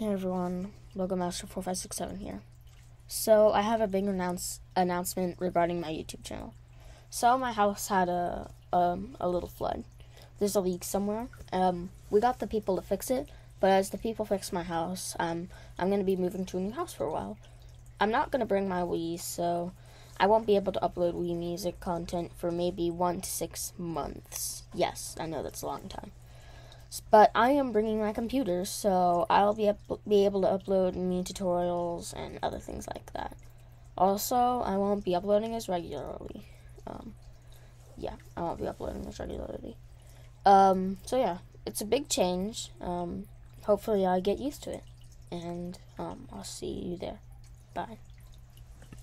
Hey everyone, LogoMaster4567 here. So I have a big announce announcement regarding my YouTube channel. So my house had a um, a little flood. There's a leak somewhere. Um, we got the people to fix it, but as the people fix my house, um, I'm gonna be moving to a new house for a while. I'm not gonna bring my Wii, so I won't be able to upload Wii music content for maybe one to six months. Yes, I know that's a long time. But I am bringing my computer, so I'll be be able to upload me tutorials and other things like that. Also, I won't be uploading as regularly. Um, yeah, I won't be uploading as regularly. Um, so yeah, it's a big change. Um, hopefully, I get used to it, and um, I'll see you there. Bye.